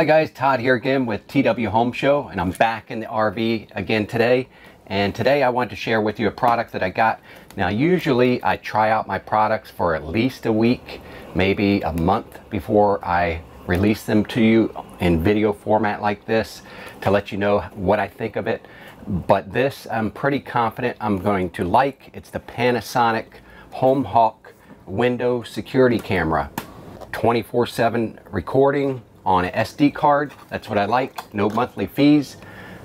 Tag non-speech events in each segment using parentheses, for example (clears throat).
Hi guys, Todd here again with TW Home Show and I'm back in the RV again today and today I want to share with you a product that I got. Now usually I try out my products for at least a week, maybe a month before I release them to you in video format like this to let you know what I think of it. But this I'm pretty confident I'm going to like. It's the Panasonic Home Hawk window security camera. 24-7 recording, on an SD card. That's what I like. No monthly fees.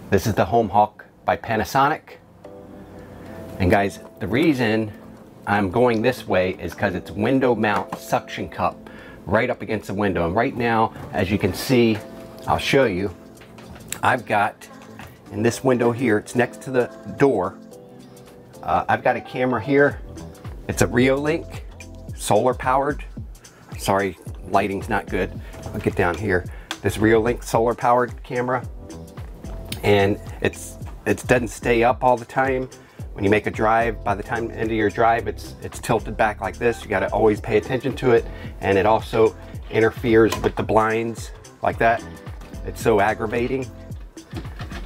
This is the Home Hawk by Panasonic. And guys, the reason I'm going this way is because it's window mount suction cup right up against the window. And right now, as you can see, I'll show you, I've got in this window here, it's next to the door. Uh, I've got a camera here. It's a Reolink, solar powered. Sorry, lighting's not good. I'll get down here. This Reolink solar powered camera. And it's it doesn't stay up all the time. When you make a drive, by the time end of your drive, it's it's tilted back like this. You gotta always pay attention to it. And it also interferes with the blinds like that. It's so aggravating.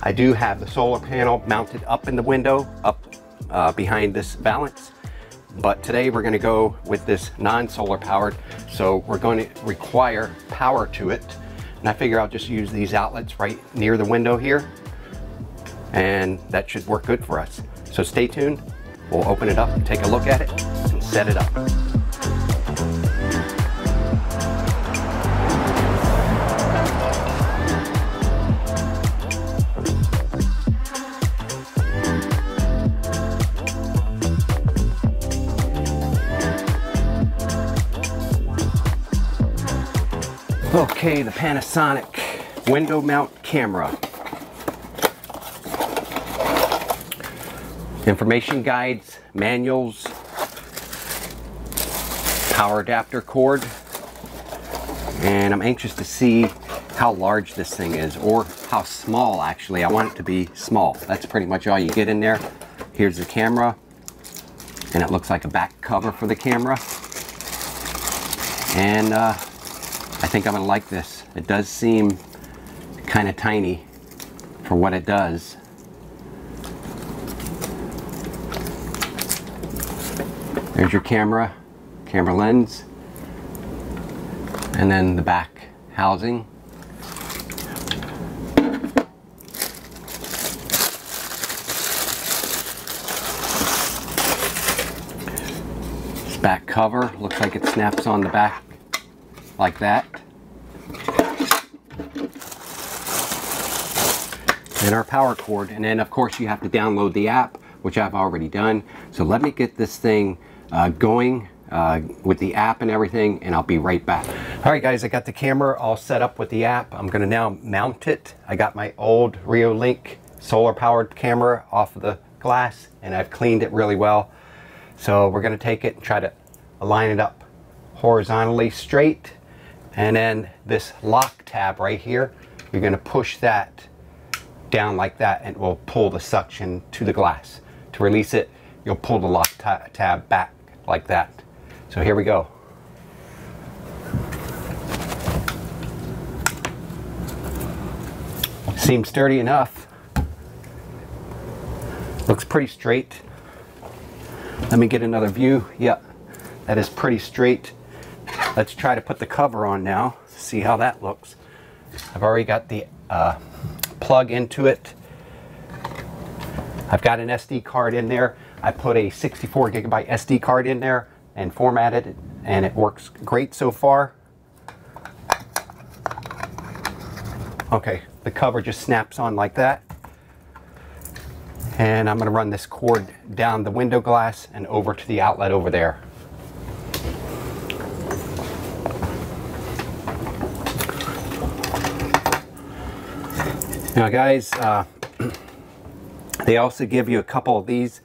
I do have the solar panel mounted up in the window, up uh, behind this valance. But today we're gonna go with this non-solar powered. So we're going to require power to it. And I figure I'll just use these outlets right near the window here. And that should work good for us. So stay tuned. We'll open it up, take a look at it, and set it up. Okay, the Panasonic window mount camera. Information guides, manuals, power adapter cord, and I'm anxious to see how large this thing is or how small actually. I want it to be small. That's pretty much all you get in there. Here's the camera and it looks like a back cover for the camera. And uh, I think I'm gonna like this. It does seem kind of tiny for what it does. There's your camera, camera lens, and then the back housing. Back cover looks like it snaps on the back like that. And our power cord. And then of course you have to download the app, which I've already done. So let me get this thing uh, going uh, with the app and everything, and I'll be right back. All right guys, I got the camera all set up with the app. I'm gonna now mount it. I got my old Reolink solar powered camera off of the glass and I've cleaned it really well. So we're gonna take it and try to align it up horizontally straight and then this lock tab right here, you're gonna push that down like that and it will pull the suction to the glass. To release it, you'll pull the lock tab back like that. So here we go. Seems sturdy enough. Looks pretty straight. Let me get another view. Yep, that is pretty straight. Let's try to put the cover on now, see how that looks. I've already got the uh, plug into it. I've got an SD card in there. I put a 64 gigabyte SD card in there and formatted it and it works great so far. Okay, the cover just snaps on like that. And I'm gonna run this cord down the window glass and over to the outlet over there. Now guys, uh, (clears throat) they also give you a couple of these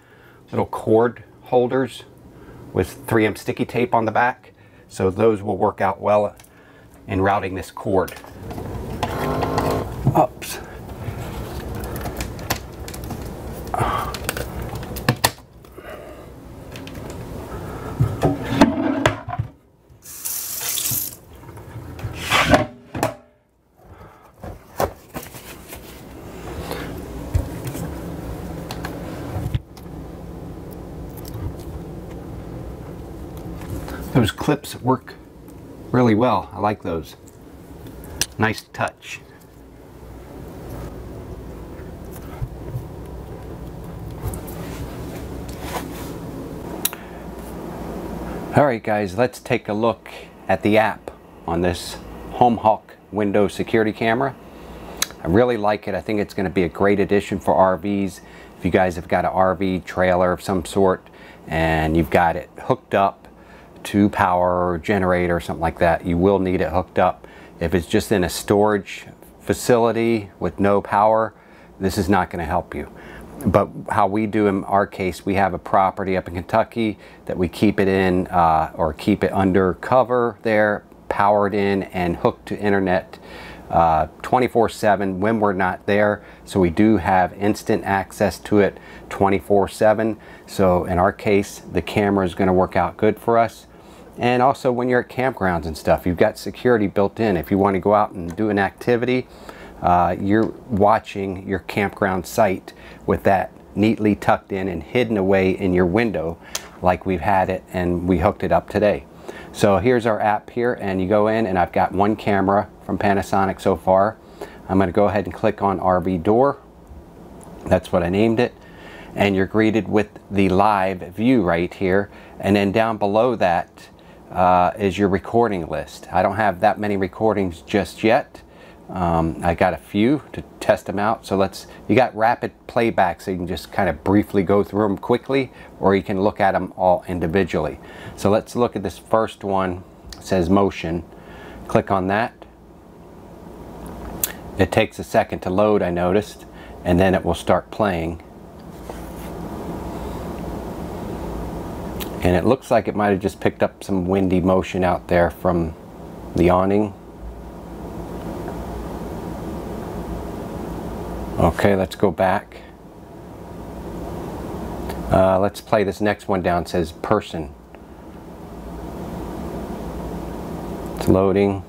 little cord holders with 3M sticky tape on the back. So those will work out well in routing this cord. Oops. Clips work really well. I like those. Nice touch. All right guys, let's take a look at the app on this HomeHawk window security camera. I really like it. I think it's going to be a great addition for RVs. If you guys have got an RV trailer of some sort and you've got it hooked up to power or generator or something like that, you will need it hooked up. If it's just in a storage facility with no power, this is not going to help you but how we do in our case, we have a property up in Kentucky that we keep it in uh, or keep it under cover there, powered in and hooked to internet 24-7 uh, when we're not there. So we do have instant access to it 24-7. So in our case, the camera is going to work out good for us. And also when you're at campgrounds and stuff, you've got security built in. If you want to go out and do an activity, uh, you're watching your campground site with that neatly tucked in and hidden away in your window like we've had it and we hooked it up today. So here's our app here and you go in and I've got one camera from Panasonic so far. I'm going to go ahead and click on RV door. That's what I named it. And you're greeted with the live view right here. And then down below that uh, is your recording list. I don't have that many recordings just yet. Um, I got a few to test them out. So let's, you got rapid playback so you can just kind of briefly go through them quickly or you can look at them all individually. So let's look at this first one. It says motion. Click on that. It takes a second to load I noticed and then it will start playing. And it looks like it might have just picked up some windy motion out there from the awning. Okay, let's go back. Uh, let's play this next one down. It says person. It's loading.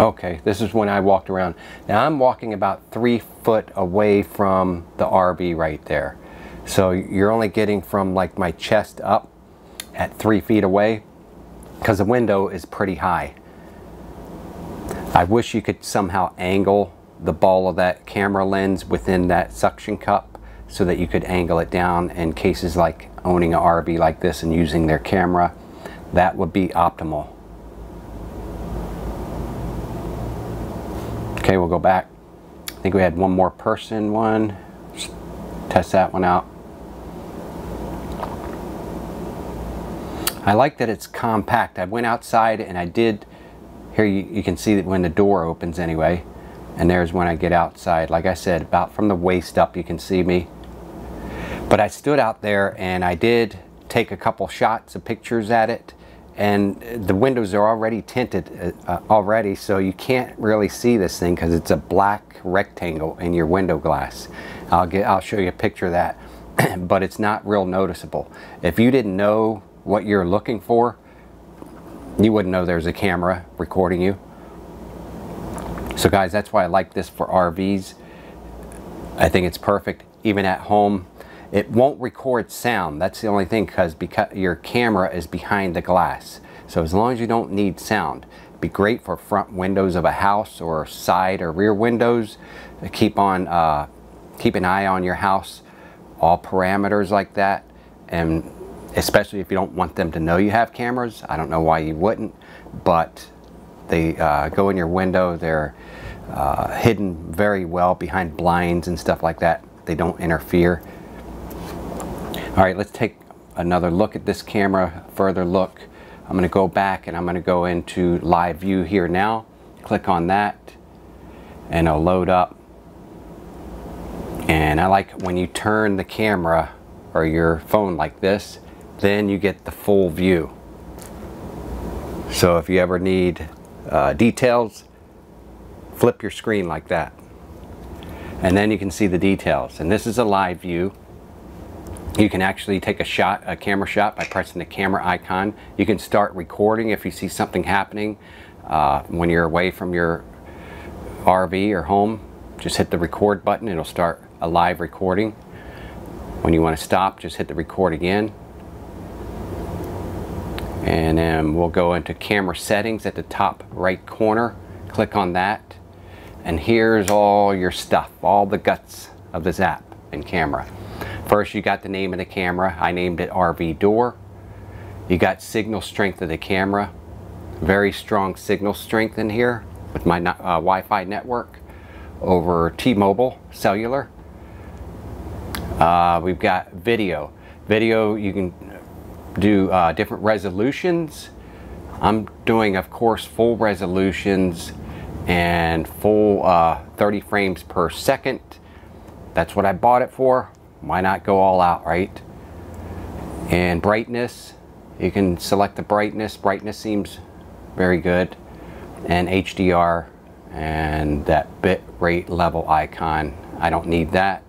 Okay, this is when I walked around. Now I'm walking about three foot away from the RV right there. So you're only getting from like my chest up at three feet away because the window is pretty high. I wish you could somehow angle the ball of that camera lens within that suction cup so that you could angle it down in cases like owning an RV like this and using their camera. That would be optimal. Okay, we'll go back. I think we had one more person one. test that one out. I like that it's compact. I went outside and I did, here you, you can see that when the door opens anyway, and there's when I get outside. Like I said about from the waist up you can see me. But I stood out there and I did take a couple shots of pictures at it and the windows are already tinted uh, uh already so you can't really see this thing because it's a black rectangle in your window glass. I'll get I'll show you a picture of that (clears throat) but it's not real noticeable. If you didn't know what you're looking for you wouldn't know there's a camera recording you so guys, that's why I like this for RVs. I think it's perfect even at home. It won't record sound. That's the only thing because because your camera is behind the glass. So as long as you don't need sound, be great for front windows of a house or side or rear windows. Keep on uh, keep an eye on your house, all parameters like that, and especially if you don't want them to know you have cameras. I don't know why you wouldn't, but they uh, go in your window. They're uh, hidden very well behind blinds and stuff like that. They don't interfere. All right, let's take another look at this camera, further look. I'm going to go back and I'm going to go into live view here now. Click on that and it'll load up. And I like when you turn the camera or your phone like this, then you get the full view. So if you ever need uh, details, flip your screen like that. And then you can see the details. And this is a live view. You can actually take a shot, a camera shot by pressing the camera icon. You can start recording if you see something happening uh, when you're away from your RV or home. Just hit the record button, it'll start a live recording. When you want to stop, just hit the record again. And then we'll go into camera settings at the top right corner. Click on that. And here's all your stuff, all the guts of this app and camera. First, you got the name of the camera. I named it RV Door. You got signal strength of the camera. Very strong signal strength in here with my uh, Wi-Fi network over T-Mobile cellular. Uh, we've got video. Video, you can do uh, different resolutions. I'm doing, of course, full resolutions and full uh, 30 frames per second. That's what I bought it for. Why not go all out, right? And brightness, you can select the brightness. Brightness seems very good. And HDR and that bit rate level icon. I don't need that.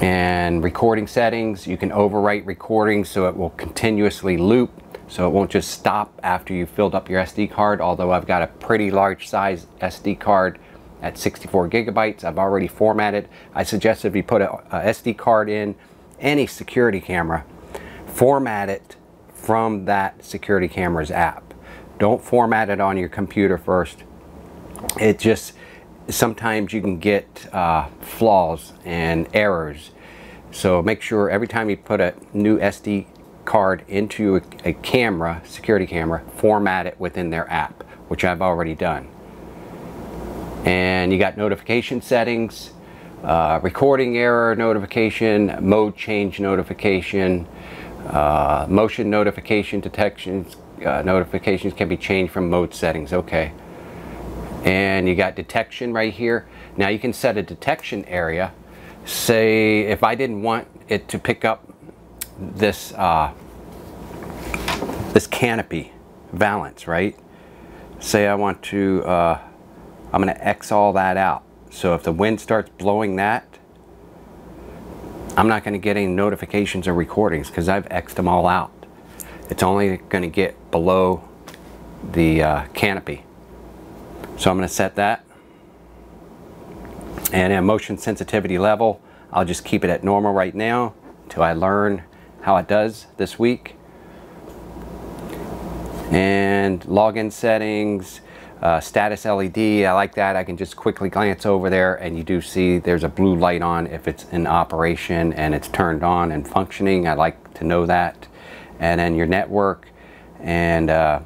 And recording settings, you can overwrite recording so it will continuously loop so it won't just stop after you filled up your SD card although I've got a pretty large size SD card at 64 gigabytes. I've already formatted. I suggest if you put a, a SD card in any security camera format it from that security camera's app. Don't format it on your computer first. It just sometimes you can get uh, flaws and errors so make sure every time you put a new SD card into a, a, camera, security camera, format it within their app, which I've already done. And you got notification settings, uh, recording error notification, mode change notification, uh, motion notification detections, uh, notifications can be changed from mode settings, okay. And you got detection right here. Now you can set a detection area. Say if I didn't want it to pick up this uh, this canopy valance, right? Say I want to, uh, I'm going to X all that out. So if the wind starts blowing that, I'm not going to get any notifications or recordings because I've X'd them all out. It's only going to get below the uh, canopy. So I'm going to set that. And in motion sensitivity level, I'll just keep it at normal right now until I learn how it does this week. And login settings, uh, status LED, I like that. I can just quickly glance over there and you do see there's a blue light on if it's in operation and it's turned on and functioning. I like to know that. And then your network and uh,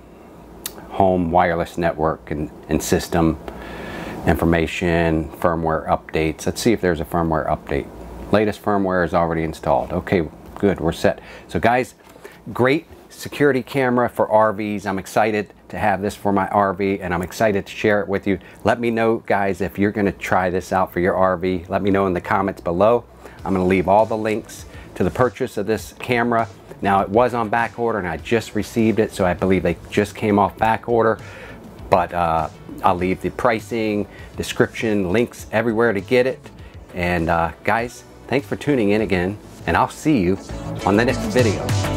home wireless network and, and system information, firmware updates. Let's see if there's a firmware update. Latest firmware is already installed. Okay, good, we're set. So guys, great security camera for RVs. I'm excited to have this for my RV and I'm excited to share it with you. Let me know guys if you're gonna try this out for your RV. Let me know in the comments below. I'm gonna leave all the links to the purchase of this camera. Now it was on back order and I just received it so I believe they just came off back order but uh, I'll leave the pricing, description, links everywhere to get it. And uh, guys, thanks for tuning in again and I'll see you on the next video.